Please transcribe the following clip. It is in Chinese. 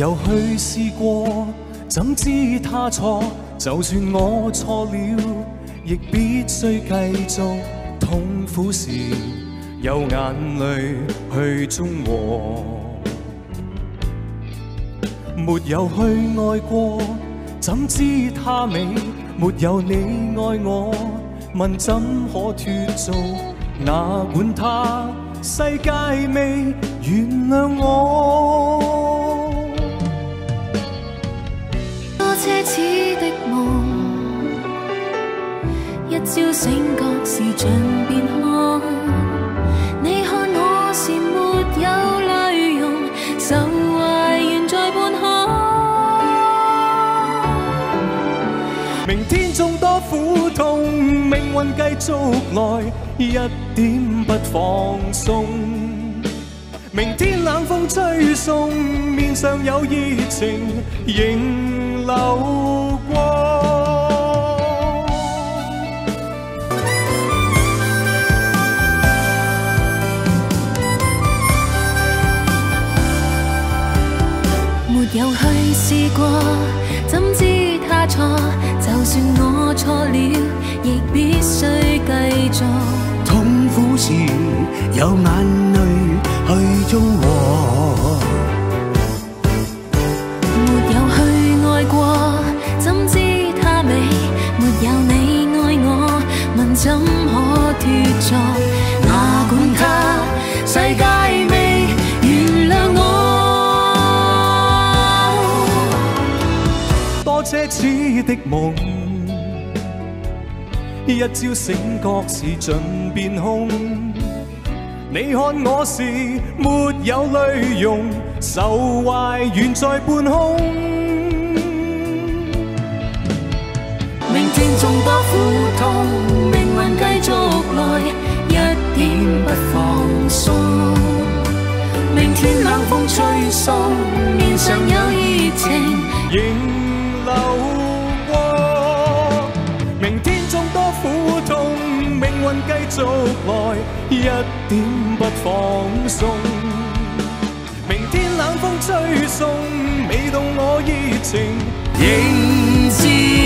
有去试过，怎知他错？就算我错了，亦必须继续。痛苦时，有眼泪去中和。没有去爱过，怎知他美？没有你爱我，问怎可脱做？哪管他世界未原谅我。一朝醒觉时，像变空。你看我是没有泪容，愁怀仍在半空。明天纵多苦痛，命运继续爱，一点不放松。明天冷风吹送，面上有热情，仍留。有去试过，怎知他错？就算我错了，亦必须继续。痛苦时，有眼泪去中和。没有去爱过，怎知他美？没有你爱我，问怎可脱罪？奢侈的梦，一朝醒觉时尽变空。你看我是没有泪容，愁怀悬在半空。明天纵多苦痛，命运继续来，一点不放松。明天冷风吹送，面上有热情。流过，明天纵多苦痛，命运继续来，一点不放松。明天冷风吹送，未冻我热情，仍是。